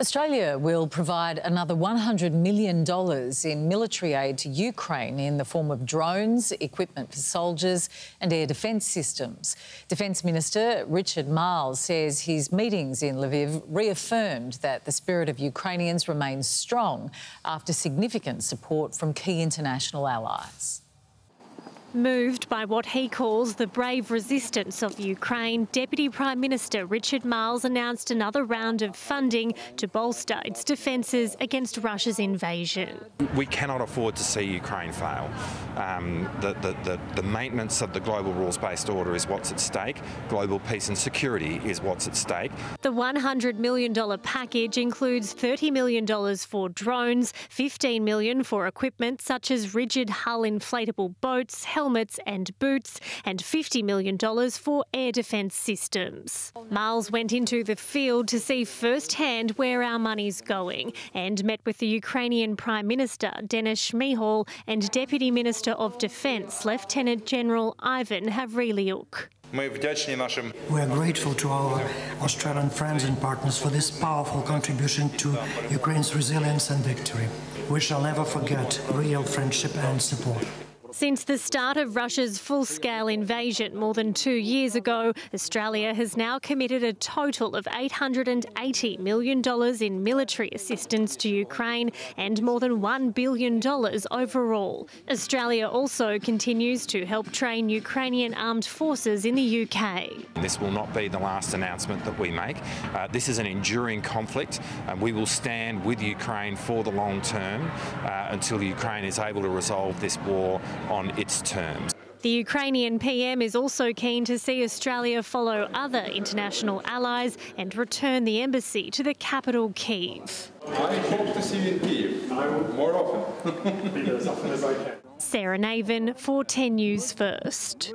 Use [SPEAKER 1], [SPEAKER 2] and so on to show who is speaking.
[SPEAKER 1] Australia will provide another $100 million in military aid to Ukraine in the form of drones, equipment for soldiers, and air defence systems. Defence Minister Richard Marles says his meetings in Lviv reaffirmed that the spirit of Ukrainians remains strong after significant support from key international allies.
[SPEAKER 2] Moved by what he calls the brave resistance of Ukraine, Deputy Prime Minister Richard Marles announced another round of funding to bolster its defences against Russia's invasion.
[SPEAKER 3] We cannot afford to see Ukraine fail. Um, the, the, the, the maintenance of the global rules-based order is what's at stake. Global peace and security is what's at stake.
[SPEAKER 2] The $100 million package includes $30 million for drones, 15 million for equipment such as rigid hull inflatable boats, helmets and boots, and $50 million for air defence systems. Marles went into the field to see firsthand where our money's going and met with the Ukrainian Prime Minister Denis Shmyhal and Deputy Minister of Defence Lieutenant General Ivan Havrilyuk.
[SPEAKER 4] We are grateful to our Australian friends and partners for this powerful contribution to Ukraine's resilience and victory. We shall never forget real friendship and support.
[SPEAKER 2] Since the start of Russia's full scale invasion more than two years ago, Australia has now committed a total of $880 million in military assistance to Ukraine and more than $1 billion overall. Australia also continues to help train Ukrainian armed forces in the UK.
[SPEAKER 3] This will not be the last announcement that we make. Uh, this is an enduring conflict, and we will stand with Ukraine for the long term uh, until Ukraine is able to resolve this war on its terms.
[SPEAKER 2] The Ukrainian PM is also keen to see Australia follow other international allies and return the embassy to the capital, Kiev.
[SPEAKER 5] I hope to see you in Kiev more often.
[SPEAKER 2] as often as I can. Sarah Navin for 10 News First.